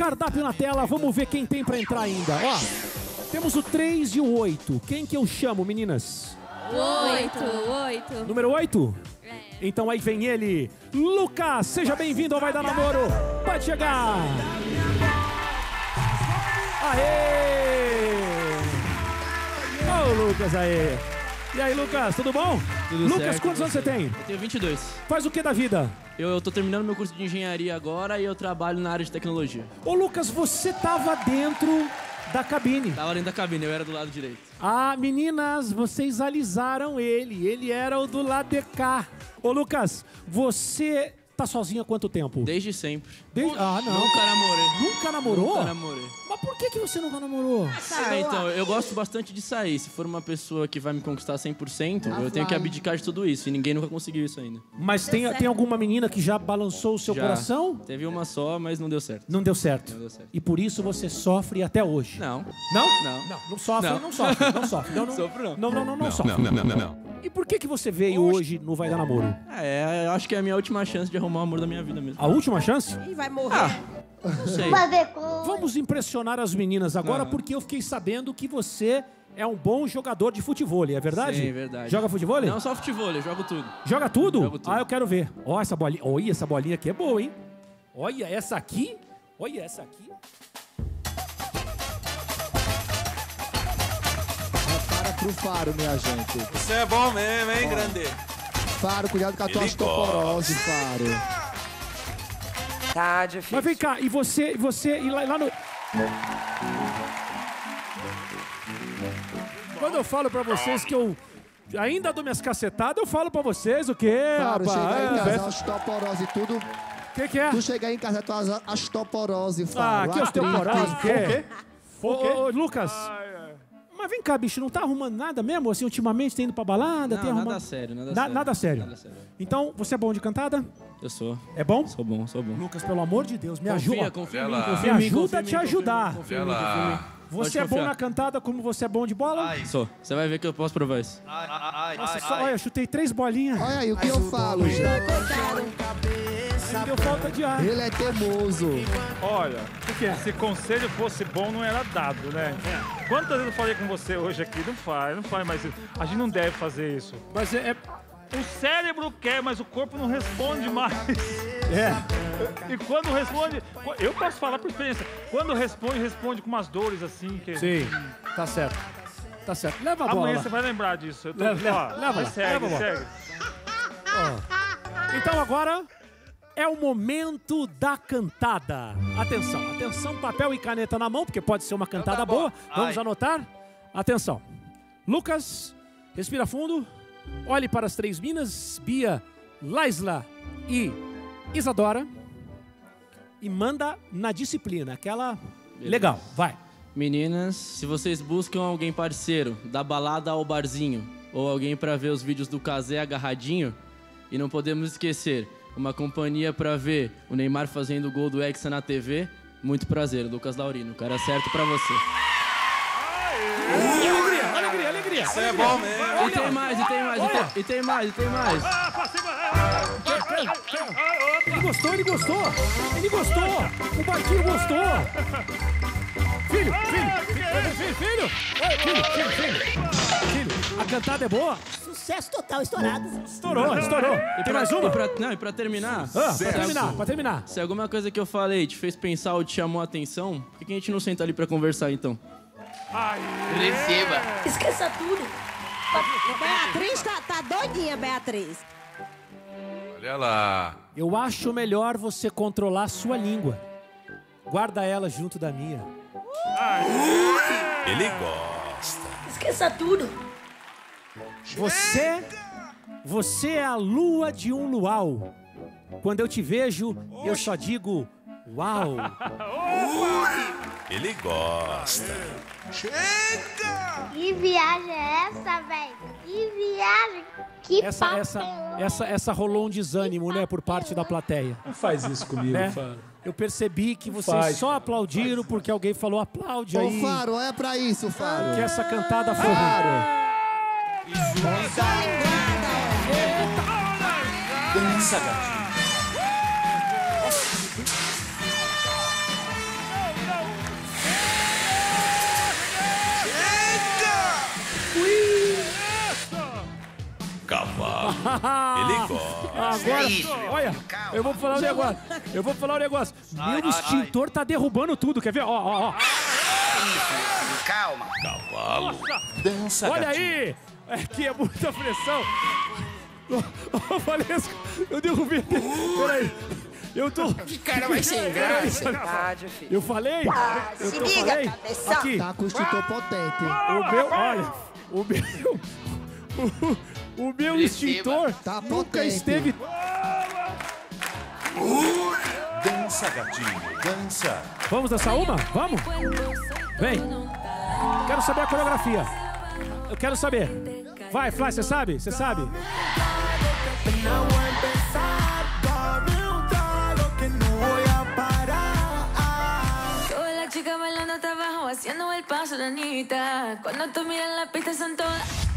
cardápio na tela, vamos ver quem tem pra entrar ainda. Ó, temos o 3 e o 8. Quem que eu chamo, meninas? Oito, oito. Número 8? É. Então aí vem ele, Lucas, seja bem-vindo ao Vai Dar Namoro. Pode chegar. Aê! Ô, Lucas aí. E aí, Lucas, tudo bom? Tudo Lucas, certo, quantos anos você tem? Eu tenho 22. Faz o que da vida? Eu, eu tô terminando meu curso de engenharia agora e eu trabalho na área de tecnologia. Ô, Lucas, você tava dentro da cabine. Tava dentro da cabine, eu era do lado direito. Ah, meninas, vocês alisaram ele. Ele era o do lado de cá. Ô, Lucas, você tá sozinho há quanto tempo? Desde sempre. Desde- Ah, não. Nunca namorei. Nunca namorou? Nunca namorei. Mas por que, que você nunca namorou? Ah, então, eu gosto bastante de sair. Se for uma pessoa que vai me conquistar 100%, eu tenho que abdicar de tudo isso. E ninguém nunca conseguiu isso ainda. Mas tem, tem alguma menina que já balançou o seu Já. coração? Teve uma só, mas não deu certo. Não deu certo. Não deu certo. E por isso você sofre até hoje. Não. Não? Não. Não, não sofre, não, Não. sofre, não sofre. Não, não, Sofro não. Não, não, não, não, sofre. Não, não, não, não. E por que, que você veio hoje no Vai Dar Namoro? É, eu acho que é a minha última chance de arrumar o amor da minha vida mesmo. A última chance? E vai morrer. Não sei. Vamos impressionar as meninas agora, Não. porque eu fiquei sabendo que você é um bom jogador de futebol, é verdade? Sim, verdade. Joga futebol? Não só futebol, eu jogo tudo. Joga tudo? Jogo tudo. Ah, eu quero ver. Ó, essa bolinha. Olha, essa bolinha aqui é boa, hein? Olha, essa aqui. Olha, essa aqui. Pro faro, minha gente. Isso é bom mesmo, hein, grande? Faro, cuidado com a tua osteoporose, Faro. Tá difícil. Mas vem cá, e você, e você, e lá, lá no. Quando eu falo pra vocês que eu ainda dou minhas cacetadas, eu falo pra vocês o quê, Faro, chegar em casa, osteoporose e tudo. O que, que é? Tu chegar em casa, tua osteoporose, Ah, Faro. que osteoporose, o quê? O quê? ô, ô, Lucas. Mas vem cá, bicho, não tá arrumando nada mesmo? Assim, ultimamente tem indo pra balada? Não, tem nada arrumado... sério, nada Na- sério. nada sério. Nada sério. Então, você é bom de cantada? Eu sou. É bom? Sou bom, sou bom. Lucas, pelo amor de Deus, me Confia, ajuda. confia mim, Ela- confia Me ajuda confia a te ajudar. confia confia confia. Você é bom na cantada como você é bom de bola? Sou. Você vai ver que eu posso provar isso. Nossa, só, olha, eu chutei três bolinhas. Olha aí o que eu falo, gente. Não deu falta de ar. Ele é teimoso. Olha, se conselho fosse bom, não era dado, né? Quantas vezes eu falei com você hoje aqui? Não faz, não faz mais isso. A gente não deve fazer isso. Mas é. O cérebro quer, mas o corpo não responde mais. É. E quando responde, eu posso falar por experiência. Quando responde, responde com umas dores assim. Que... Sim, tá certo. Tá certo. Leva a bola. Amanhã você vai lembrar disso. Eu tô... Leva- leva- ó, leva segue, leva segue. Então agora é o momento da cantada. Atenção, atenção, papel e caneta na mão, porque pode ser uma cantada tá bom. boa. Vamos Ai. anotar? Atenção. Lucas, respira fundo. Olhe para as três minas, Bia, Laisla e Isadora. E manda na disciplina, aquela. Legal, vai. Meninas, se vocês buscam alguém parceiro, da balada ao barzinho, ou alguém pra ver os vídeos do Casé agarradinho, e não podemos esquecer, uma companhia pra ver o Neymar fazendo o gol do Hexa na TV, muito prazer, Lucas Laurino, cara certo pra você. Alegria, alegria, alegria. Isso é bom mesmo. E tem mais, e tem mais, e tem, e tem mais, e tem mais. Ele gostou, ele gostou! Ele gostou! O Barquinho gostou! Filho, filho, filho, filho, filho! Filho, filho, a cantada é boa? Sucesso total, estourado. Estourou, estourou! E Tem mais uma? E pra, não, e pra terminar, Ah, pra terminar, pra terminar. se alguma coisa que eu falei te fez pensar ou te chamou a atenção, por que que a gente não senta ali pra conversar então? Esqueça tudo. Beatriz tá, tá doidinha, Beatriz. Olha lá. Eu acho melhor você controlar sua língua. Guarda ela junto da minha. Ele gosta. Esqueça tudo. Você. Você é a lua de um luau. Quando eu te vejo, eu só digo uau. Ele gosta. Que viagem é essa, velho? Que viagem? Que Essa, papelão. essa, essa, essa rolou um desânimo, né, por parte da plateia. Não faz isso comigo, né? Faro. Eu percebi que vocês Faz. só aplaudiram porque alguém falou aplaude Ô, aí. Faro, olha pra isso, Faro. Que essa cantada foi ruim. Ele gosta. Agora, olha, eu vou falar um negócio. Eu vou falar um negócio. Meu extintor tá derrubando tudo, quer ver? Ó, ó, ó. Calma. Cavalo. Dança, Olha gatinho. aí! É que é muita pressão. Ô, Valesco, eu derrubei. Peraí. Eu tô. Que cara mais sem graça. Eu falei? eu se tô liga, falei? cabeção. Aqui, Tá com o extintor potente. o meu. Olha, o meu. O, o meu extintor Tá nunca esteve. Dança, gatinho. Dança. Vamos dançar uma? Vamos? Vem. Quero saber a coreografia. Eu quero saber. Vai, Fly, você sabe? Você sabe? Todas las chicas bailando hasta abajo, haciendo el paso de Anita. Cuando tú miras la pista son todas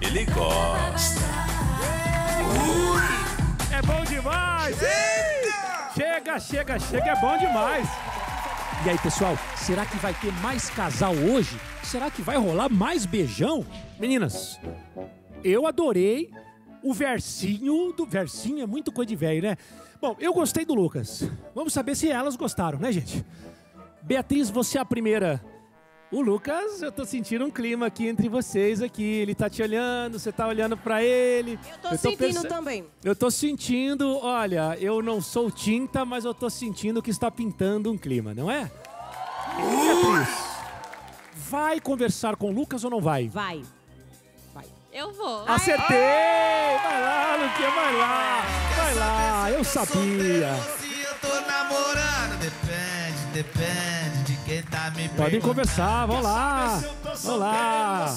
Ele gosta. É bom demais! Chega, chega, chega, é bom demais! E aí, pessoal, será que vai ter mais casal hoje? Será que vai rolar mais beijão? Meninas, eu adorei o versinho do. Versinho é muito coisa de velho, né? Bom, eu gostei do Lucas. Vamos saber se elas gostaram, né, gente? Beatriz, você é a primeira. O Lucas, eu tô sentindo um clima aqui entre vocês aqui. Ele tá te olhando, você tá olhando pra ele. Eu tô sentindo perce- também. eu tô sentindo, olha, eu não sou tinta, mas eu tô sentindo que está pintando um clima, não é? Beatriz, vai conversar com o Lucas ou não vai? Vai. Eu vou. Acertei! Vai lá, Luquinha, vai lá! Vai lá, eu sabia! Se eu tô namorando, depende, depende de quem tá me Podem conversar, vão lá! Vão lá!